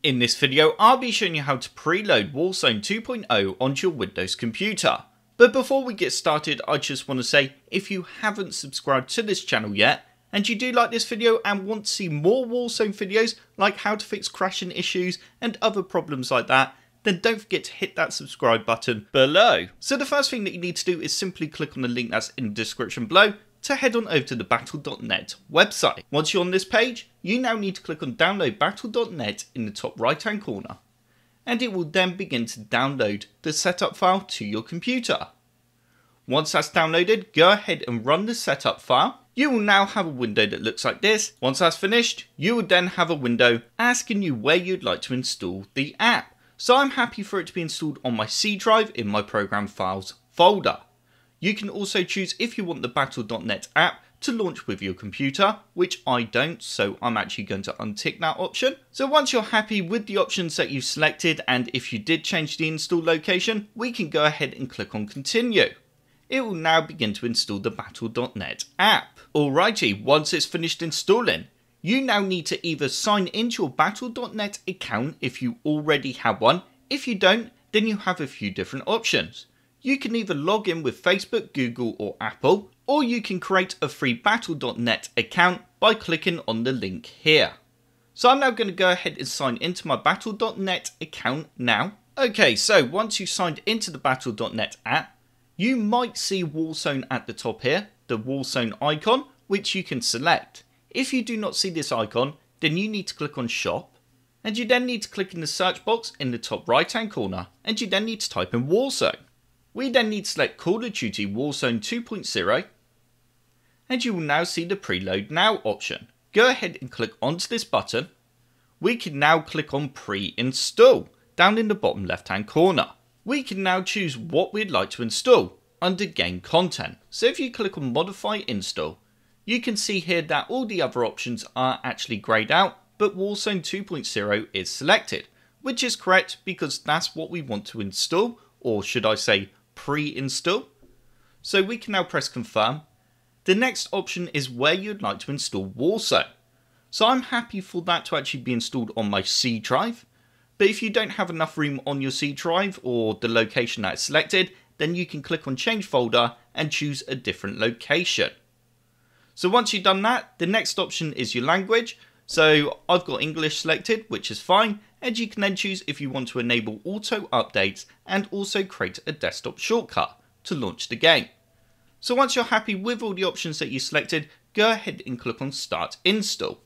In this video, I'll be showing you how to preload Warzone 2.0 onto your Windows computer. But before we get started, I just want to say, if you haven't subscribed to this channel yet, and you do like this video and want to see more Warzone videos, like how to fix crashing issues and other problems like that, then don't forget to hit that subscribe button below. So the first thing that you need to do is simply click on the link that's in the description below to head on over to the battle.net website. Once you're on this page, you now need to click on download battle.net in the top right hand corner and it will then begin to download the setup file to your computer. Once that's downloaded, go ahead and run the setup file. You will now have a window that looks like this. Once that's finished, you will then have a window asking you where you'd like to install the app. So I'm happy for it to be installed on my C drive in my program files folder. You can also choose if you want the Battle.net app to launch with your computer, which I don't, so I'm actually going to untick that option. So once you're happy with the options that you've selected, and if you did change the install location, we can go ahead and click on continue. It will now begin to install the Battle.net app. Alrighty, once it's finished installing, you now need to either sign into your Battle.net account if you already have one. If you don't, then you have a few different options. You can either log in with Facebook, Google, or Apple, or you can create a free Battle.net account by clicking on the link here. So I'm now going to go ahead and sign into my Battle.net account now. Okay, so once you've signed into the Battle.net app, you might see Warzone at the top here, the Warzone icon, which you can select. If you do not see this icon, then you need to click on Shop, and you then need to click in the search box in the top right hand corner, and you then need to type in Warzone. We then need to select Call of Duty Warzone 2.0 and you will now see the preload now option. Go ahead and click onto this button. We can now click on pre-install down in the bottom left hand corner. We can now choose what we'd like to install under game content. So if you click on modify install, you can see here that all the other options are actually greyed out, but Warzone 2.0 is selected, which is correct because that's what we want to install, or should I say pre-install. So we can now press confirm. The next option is where you'd like to install Warzone. So I'm happy for that to actually be installed on my C drive. But if you don't have enough room on your C drive or the location that's selected, then you can click on change folder and choose a different location. So once you've done that, the next option is your language. So I've got English selected, which is fine, and you can then choose if you want to enable auto updates and also create a desktop shortcut to launch the game. So once you're happy with all the options that you selected, go ahead and click on start install.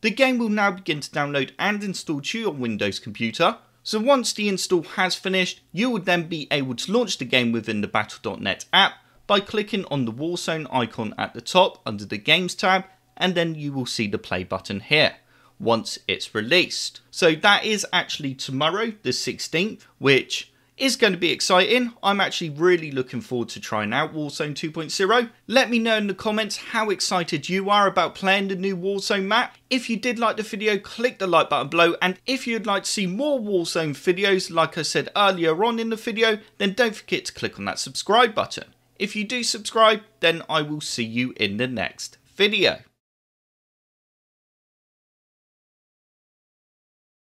The game will now begin to download and install to your Windows computer. So once the install has finished, you will then be able to launch the game within the Battle.net app by clicking on the Warzone icon at the top under the Games tab and then you will see the play button here once it's released. So that is actually tomorrow, the 16th, which is going to be exciting. I'm actually really looking forward to trying out Warzone 2.0. Let me know in the comments how excited you are about playing the new Warzone map. If you did like the video, click the like button below. And if you'd like to see more Warzone videos, like I said earlier on in the video, then don't forget to click on that subscribe button. If you do subscribe, then I will see you in the next video.